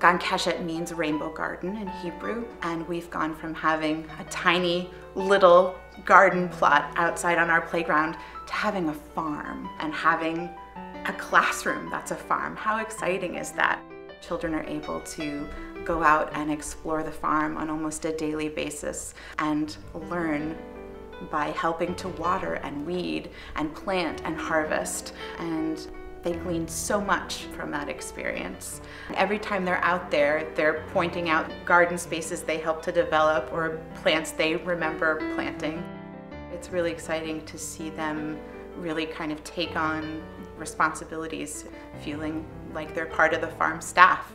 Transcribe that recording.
Gan Keshet means rainbow garden in Hebrew, and we've gone from having a tiny little garden plot outside on our playground to having a farm and having a classroom that's a farm. How exciting is that? Children are able to go out and explore the farm on almost a daily basis and learn by helping to water and weed and plant and harvest. And they glean so much from that experience. Every time they're out there, they're pointing out garden spaces they helped to develop or plants they remember planting. It's really exciting to see them really kind of take on responsibilities, feeling like they're part of the farm staff.